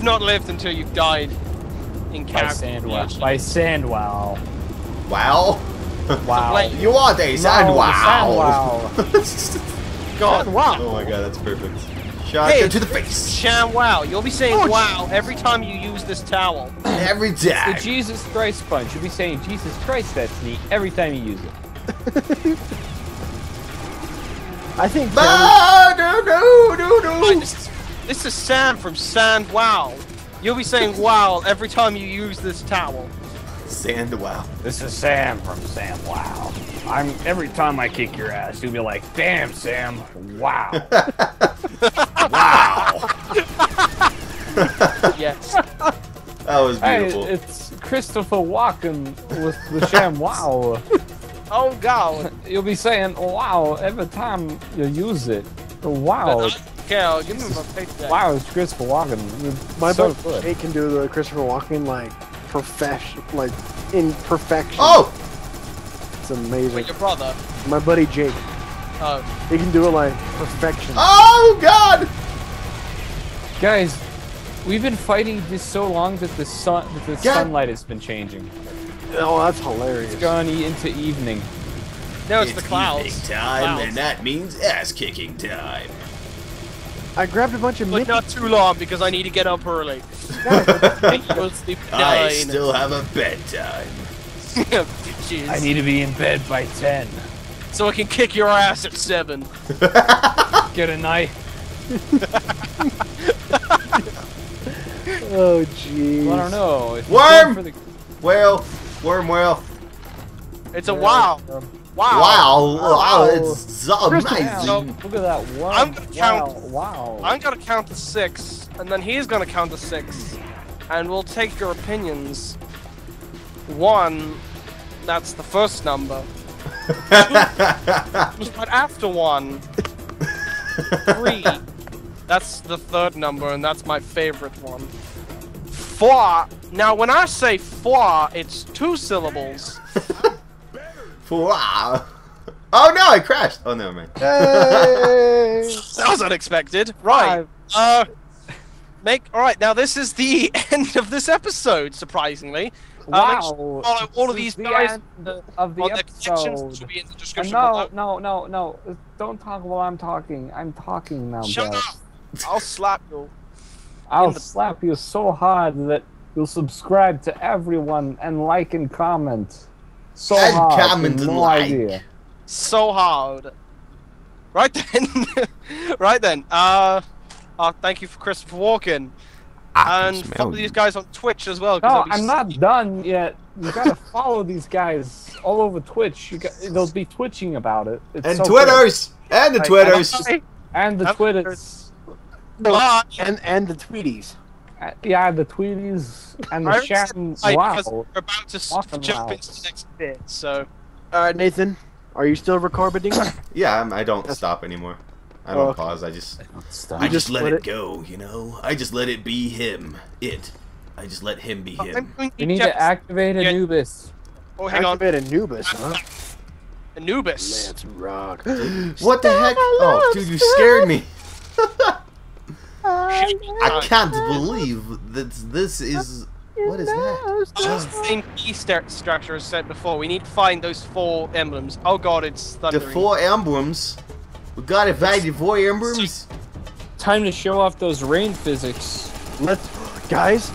You have not lived until you've died in By character. Sandwow. By Sandwow. Wow. Wow. Blake. You are a sand No, wow. God, wow. oh my god, that's perfect. Shot Hey, to the face. Sham wow. You'll be saying Oh, wow every time you use this towel. Every The time. Jesus Christ punch. You'll be saying Jesus Christ, that's neat every time you use it. I think Tim, Ah, no, no, no, Right, no. this, is, this is Sam from Sand Wow. You'll be saying wow every time you use this towel. Sand wow. This is Sam from Sam Wow. I'm every time I kick your ass, you'll be like, damn Sam, wow. Wow. Yes. That was beautiful. hey, beautiful. it's Christopher Walken with the Sham Wow. oh God. You'll be saying wow every time you use it. Wow. Okay, I'll give him a paycheck. Wow, it's Christopher Walken. You're my so buddy good. Jake can do the Christopher Walken like perfection, like in perfection. oh! it's amazing. Wait, your brother. My buddy Jake, Oh. he can do it like perfection. Oh god! Guys, we've been fighting this so long that the sun that the God. sunlight has been changing. Oh, that's hilarious. It's gone e- into evening. No, it's, the clouds. evening time, Clouds. and that means ass kicking time. I grabbed a bunch of But Mickey. not too long because I need to get up early. Go sleep at I still have a bedtime. I need to be in bed by ten. so I can kick your ass at seven. Get a knife. Oh, jeez. I don't know. If you're Worm! the- Whale, worm whale. It's a wow. Wow. Wow, oh, wow, Wow. it's so Wow, amazing. Look at that. Wow. I'm gonna count- Wow. wow. I'm gonna count to six, and then he's gonna count to six, and we'll take your opinions. One, that's the first number. But after one, three, that's the third number, and that's my favorite one. Four. Now, when I say four, it's two syllables. Wow. Oh no, I crashed. Oh, never mind. Hey! That was unexpected. Right. Uh, make all right. Now this is the end of this episode. Surprisingly. Uh, sure you Wow. follow all of these the guys end of the on their connections, which episode. be in the Uh, description no, below. no, no, no. Don't talk while I'm talking. I'm talking now, Shut guys. up! I'll slap you. I'll slap you so hard that you'll subscribe to everyone and like and comment. So And hard. you have comment and no like. idea. So hard. Right then. right then. Uh, uh, thank you for Christopher Walken. And follow these guys on Twitch as well. No, I'm not done yet. You gotta follow these guys all over Twitch. You got, they'll be twitching about it. It's And so Twitters! And the Bye. Twitters! Bye. good. and the Twitters. Bye. and and the Tweeties. Uh, Yeah, the Tweeties and the I Shan. Right, Wow. we're about to s- Awesome, jump wow. into the next bit, so All right, Nathan, are you still recording? Yeah, I'm, I don't stop anymore. I don't Oh, okay. pause. I just, Stop. I just just let let it it- go. You know, I just let it be him. It. I just let him be I'm him. going You need check- to activate Yeah. Anubis. Oh, hang on, Activate Anubis, huh? Anubis. Let's rock. What the heck? Oh, dude, you scared me. I can't believe that this is. What is that? It's the same key sta- structure as said before. We need to find those four emblems. Oh god, it's thundering. The four emblems. We gotta find the four emblems. Time to show off those rain physics. Let's, guys,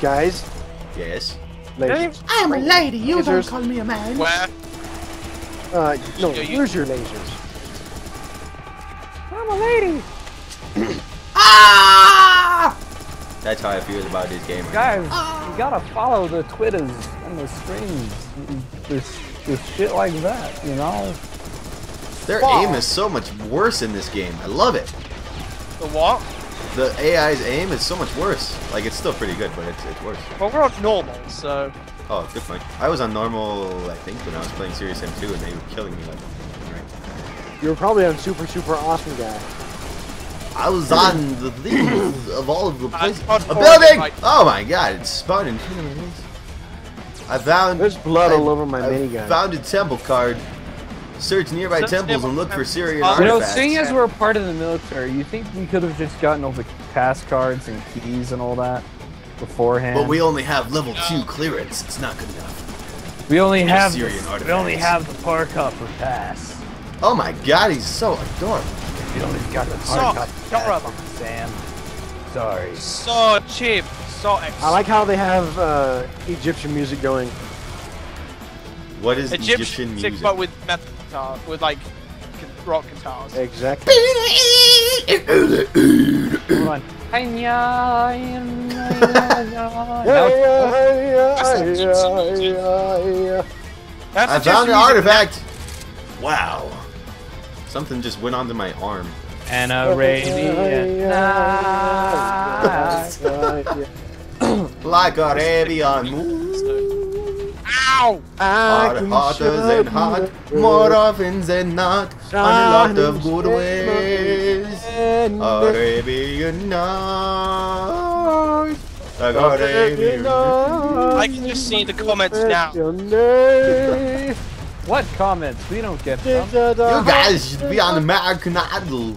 guys, Yes. ladies. I'm a lady. You Lasers. Don't call me a man. Where? Uh, no, Yeah, you- where's your lasers? I'm a lady. Ah! That's how I feel about this game. Right Guys, you gotta follow the Twitters and the streams. There's, there's shit like that, you know? Their Wow. aim is so much worse in this game. I love it. The what? The AI's aim is so much worse. Like it's still pretty good, but it's it's worse. Well, we're on normal, so. Oh, good point. I was on normal, I think, when I was playing Serious Sam 2, and they were killing me like. Right. You were probably on super, super awesome guy. I was on the thing of all of the places. spot A building! right. Oh my god, it's spawned in front my face. I found. There's blood I- all over my I minigun. found a temple card. Search nearby Search temples and look for temples. Sirian Uh, You know, seeing as we're part of the military, you think we could have just gotten all the pass cards and keys and all that beforehand? but we only have level 2 clearance. It's not good enough. we only have Sirian the, we only artifacts. have the Parcopper pass. Oh my god, he's so adorable. We only got the So, Parcopper adorable. pass, Sam. Sorry. So cheap. So ex- I like how they have uh, Egyptian music going. What is Egyptian, Egyptian music, music? but with metal guitar, with like rock guitars. Exactly. Hold on. I found an artifact! Wow. Something just went onto my arm. An Arabian night. Like Arabian moon. Ow! Hot, hotter than hot, more often than not, on a lot of good ways. Arabian night. Like Arabian I can just see the comments now. What comments? We don't get them. Uh, you guys should be on American Idol.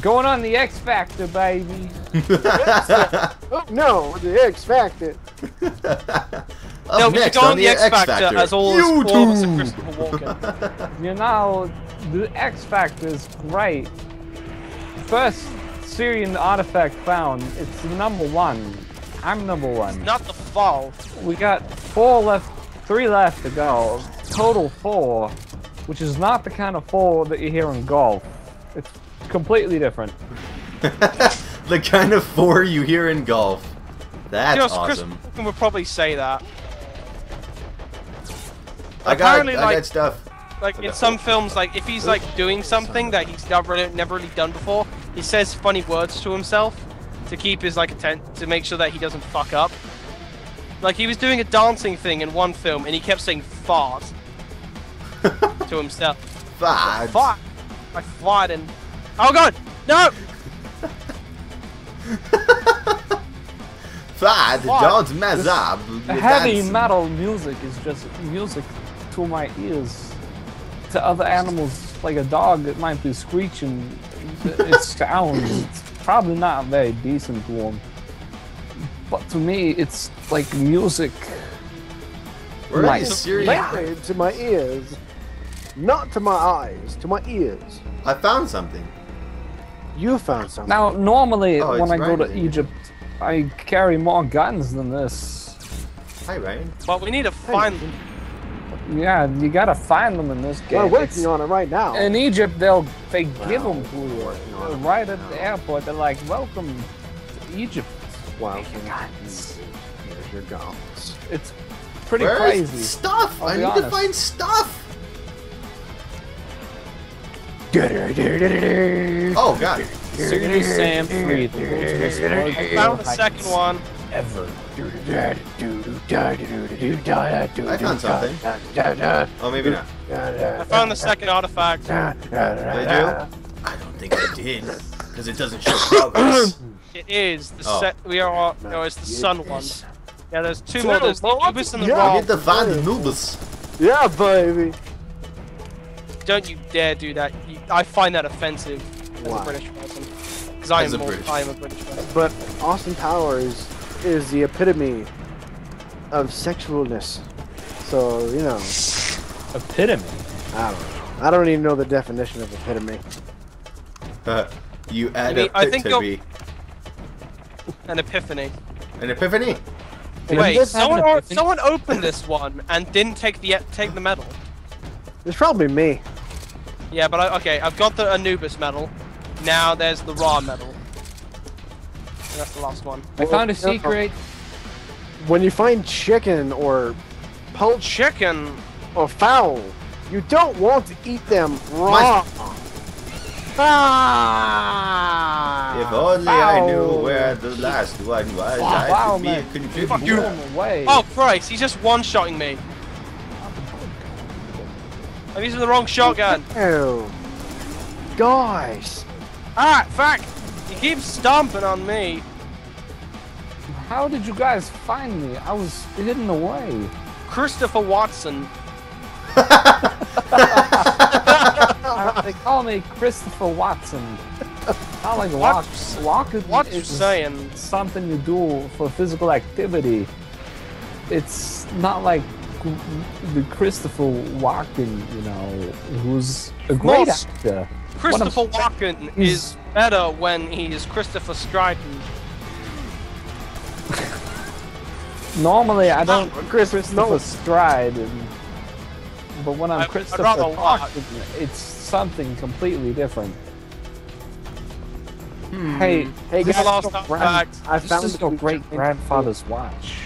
Going on the X Factor, baby. Oh, no, the X Factor. Up no, we should next go on on the X Factor, as all, all of us are Christopher Walken. You know, the X Factor is great. First Sirian artifact found. It's number one. I'm number one. Not the fall. We got four left, three left to go. Total four, which is not the kind of four that you hear in golf. It's completely different. the kind of four you hear in golf. That's you know, awesome. Christopher Walken would probably say that. I got, apparently, I like- got stuff. Like in some films, like if he's like doing something that he's never never really done before, he says funny words to himself to keep his like atten- to make sure that he doesn't fuck up. Like he was doing a dancing thing in one film, and he kept saying fart to himself. Five. Fart. I farted. And... Oh god, no! Five. What? Don't mess up. You're Heavy dancing. metal music is just music to my ears. To other animals, like a dog, it might be screeching. It sounds. It's probably not very decent to them. But to me, it's like music. Where are Like- these Sirian? Lately, to my ears. Not to my eyes, to my ears. I found something. You found something. Now, normally Oh, when I go to. Egypt, I carry more guns than this. Hi, Ryan. Well, we need to find them. Yeah, you gotta find them in this game. We're It's- working on it right now. In Egypt, they'll they give them to you working on it right at the airport. They're like, "Welcome to Egypt." Wow. guns. Here's your guns. It's pretty Where is crazy. stuff? I'll I be need to find stuff. Oh god. Serious Sam 3, the world's most I found the second one. ever. I found something. Oh, maybe not. I found the second artifact. Did you? I don't think I did, because it doesn't show progress. It is the Oh. set. We are. No, it's the sun one. Yeah, there's two Two more. There's the more? Anubis and the Yeah. I Ra. need to Anubis. Yeah, baby. Don't you dare do that. You, I find that offensive as Why? a British person. Because I am a more, British. I am a British person. But Austin Powers is the epitome of sexualness. So, you know, Epitome. I don't know. I don't even know the definition of epitome. Uh, you add mean- a I think to you'll- be An epiphany. an epiphany. Did Wait, you guys have someone, an epiphany? someone opened this one and didn't take the take the medal. It's probably me. Yeah, but I, okay, I've got the Anubis medal. Now there's the Ra medal. And that's the last one. I found a secret. When you find chicken or poached Chicken. or fowl, you don't want to eat them raw. Ah! If only I knew where the last one was, Wow, I wow, could be man. a contributor. Fuck you. Throw 'em away. Oh Christ, he's just one-shotting me. I'm using the wrong shotgun. Oh. Guys. Ah, fuck! He keeps stomping on me. How did you guys find me? I was hidden away. Christopher Watson. Me Christopher Watson. Not like walk. Walk is, What saying? something you do for physical activity. It's not like the Christopher Walken, you know, who's a great Most- actor. Christopher Walken is better when he is Christopher Stryton. Normally, I don't Chris, Christopher no. Stride, but when I'm I'd Christopher. Walken, it's something completely different. Hmm. Hey, Hey this guys, is lost grand- facts. I this found is your great in- grandfather's watch.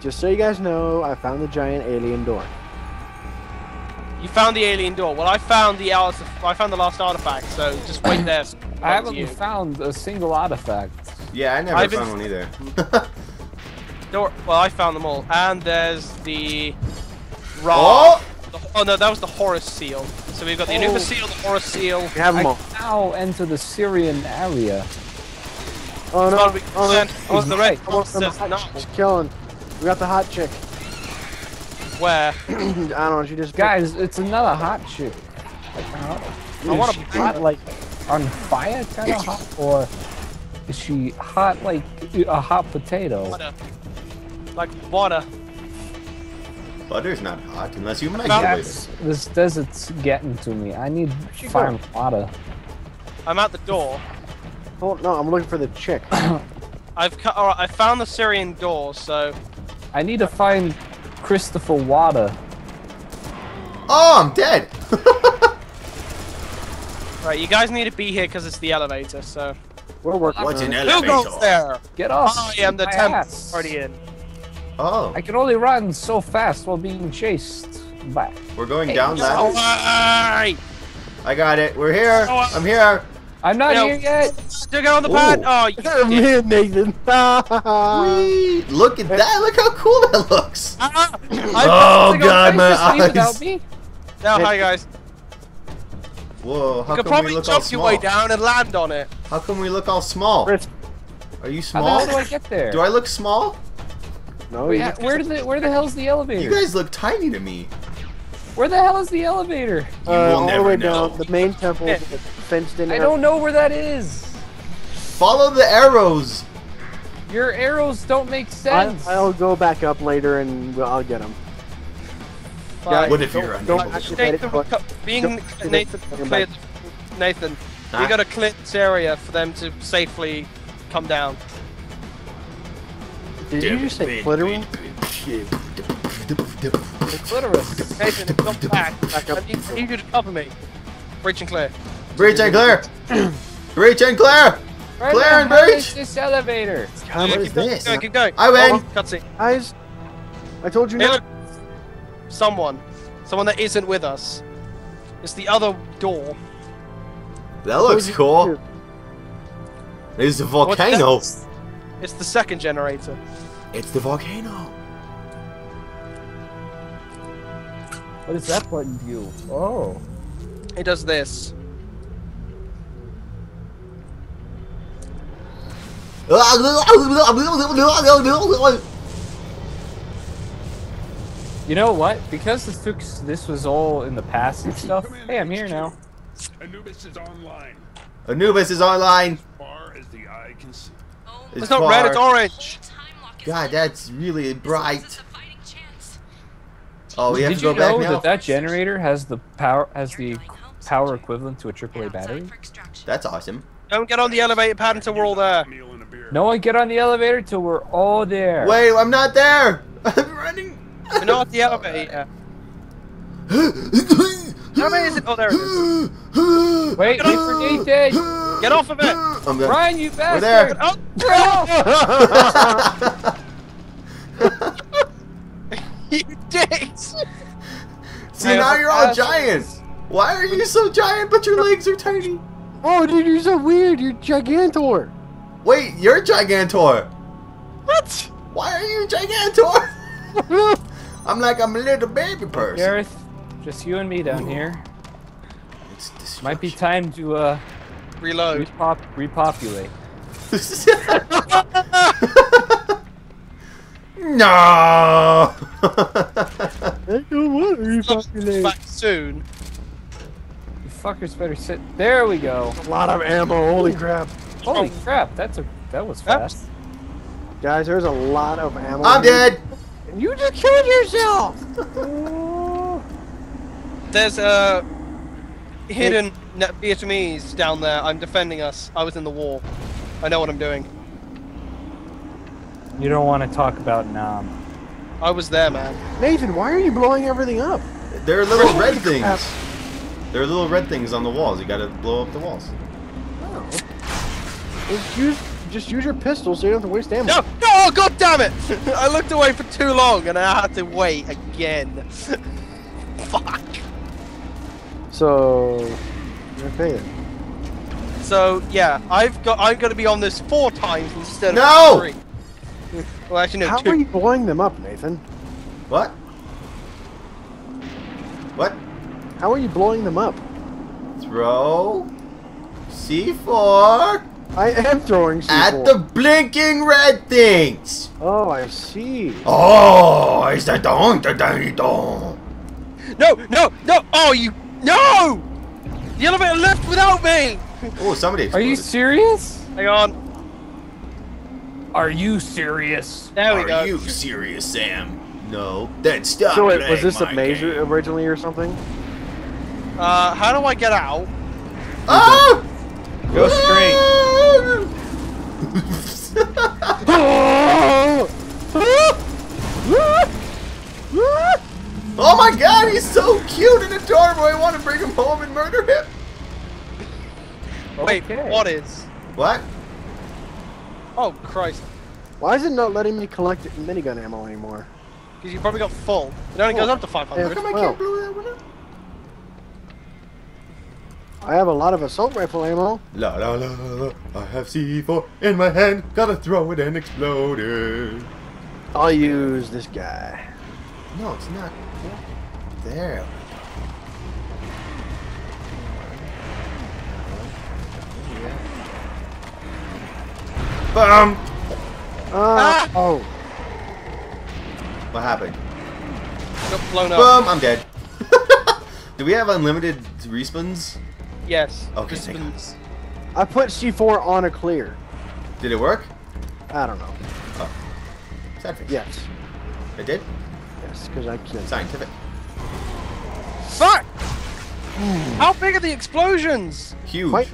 Just so you guys know, I found the giant alien door. You found the alien door. Well, I found the Alice. I found the last artifact. So just wait there. I haven't you. found a single artifact. Yeah, I never I've been- found one either. Door. Well, I found them all. And there's the Ra. oh! The- oh no, that was the Horus seal. So we've got the Anubis Oh. seal, the Horus seal. We have them I all. now enter the Sirian area. Oh no! Well, we oh, sent- no. oh, the red I want some hot no. chicks killing. We got the hot chick. Where? I don't know. She just Guys, it's another hot chick. Like, how, I wanna is hot like on fire kind of hot, or is she hot like a hot potato? Water. Like water. Butter's not hot unless you About- microwave Yes, it. this desert's getting to me. I need she fire water. I'm at the door. Oh no! I'm looking for the chick. I've cut. Alright, I found the Sirian door. So I need to find Christopher Water. Oh, I'm dead! right, you guys need to be here because it's the elevator. So We're working. What's on an it. who goes elevator? there? Get off! I am the my temp already in. Oh, I can only run so fast while being chased back. we're going Hey, down that. Away! I got it. We're here. Oh, uh, I'm here. I'm not No. here yet. Still get on the pad. Oh, you Me did. and Nathan. Look at that. Look how cool that looks. Ah, Oh, God, my Just leave eyes. me. Now, hi guys. Whoa, how You could come we probably look all jump your way down and land on it. How come we look all small? Are you small? How the hell do I get there? Do I look small? No, Wait, you where did the where the hell's the elevator? You guys look tiny to me. Where the hell is the elevator? You uh, will all the way know. down the main temple, Yeah. fenced in. I don't know where that is. Follow the arrows. Your arrows don't make sense. I'll go back up later and we'll- I'll get them. Fine. What if don't- you're don't unable to? Nathan, we being Don't- Nathan, Nathan, we gotta clear this area for them to safely come down. Did you just say clitoris? The clitoris. Nathan, come back. Back up. I need, I need you to cover me. Breach and clear. Breach and clear. Breach and clear. Where Clear and hell breach. this elevator? How What much is this? Keep going, keep going. I win. Cutscene. Guys, I told you Hey, not. look. Someone. Someone that isn't with us. It's the other door. That looks cool. It's the What's volcano. It's the second generator. It's the volcano. What is does that button do? Oh. It does this. You know what? Because this took this was all in the past and stuff. Hey, I'm here now. Anubis is online, Anubis is online. far as the eye can see. It's It's not red, it's far. orange. God, that's really bright. Oh, we have Did to go you know back now. that that generator has the power has the power equivalent to a AAA battery? That's awesome. Don't get on the elevator pad until we're all there. Meal and a beer. No one get on the elevator till we're all there. Wait, I'm not there. I'm running. We're not at the elevator. How many is it? Oh, there it is. Wait, wait for Nathan! Get off of it! I'm done. Run, you We're there. bastard! Oh, you dicks! See, Yeah, now you're all that's- giant. Why are you so giant but your legs are tiny? Oh, dude, you're so weird. You're Gigantor. Wait, you're Gigantor. What? Why are you Gigantor? I'm like I'm a little baby person. Gareth, just you and me down here. It's Might be time to uh Reload. repop repopulate. no. Hey, what are you fucking late? Back soon. You fuckers better sit. There we go. A lot of ammo. Holy crap, Holy crap! That's a that was fast. guys! There's a lot of ammo. I'm here. dead. You just killed yourself. There's a hidden net Vietnamese down there. I'm defending us. I was in the war. I know what I'm doing. You don't want to talk about Nam. I was there, man. Nathan, why are you blowing everything up? There are little red Holy crap. things. There are little red things on the walls. You gotta blow up the walls. Oh. Just use, just use your pistol so you don't have to waste ammo. No! No! Oh, God damn it! I looked away for too long and I had to wait again. Fuck. So, you're paying. So yeah, I've got. I'm going to be on this four times instead No! of three. Well, actually, no, How two. are you blowing them up, Nathan? What? What? How are you blowing them up? Throw C4 I am throwing C4. at the blinking red things. Oh, I see. Oh, it's the dong, the dong, dong. No! No! No! Oh, you! No! The elevator left without me. Oh, somebody Are you serious? Hang on. Are you serious? There we Are go. you serious, Sam? No. Then stop. So wait, playing was this a my maze game. originally or something? Uh, how do I get out? Ah! Go straight. oh my god, he's so cute and adorable. I want to bring him home and murder him. Wait, Okay. what is? What? Oh Christ! Why is it not letting me collect minigun ammo anymore? Because you probably got full. It only goes up to 500. How come I Well. can't blow that one up? I have a lot of assault rifle ammo. La la la la. la. I have C4 in my hand. Gotta throw it and explode it. I'll use this guy. No, it's not. There. Bum! Uh, Ah! Oh, What happened? Got blown up. Boom! I'm dead. Do we have unlimited respawns? Yes. Okay, This thank one's- I put C4 on a clear. Did it work? I don't know. Sad face. Yes. It did? Yes, because I killed. Scientific. Fuck! How big are the explosions? Huge. Quite.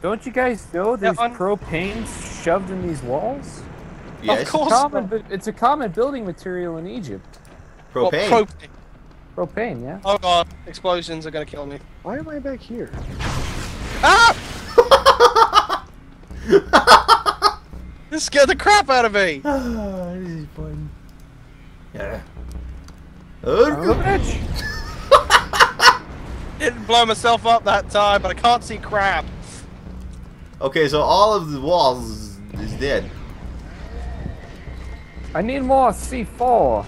Don't you guys know there's un- propane shoved in these walls? yes. Of course. Common, it's a common building material in Egypt. Well, Propane. propane. Propane, yeah. Oh god, explosions are gonna kill me. Why am I back here? Ah! this scared the crap out of me. Ah, this is fun. Yeah. Oh, bitch! Didn't blow myself up that time, but I can't see crap. Okay, so all of the walls is dead. I need more C4. Oh,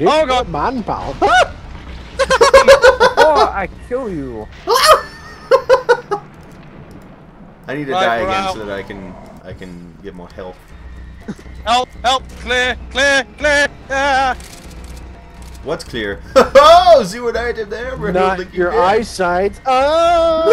God. manpower. Or I kill you. I need to Right, die again out. so that I can I can get more health. Help! Help! Clear! Clear! Clear! Ah! What's clear? Oh, see what I did there? We're Not your eyesight. Oh!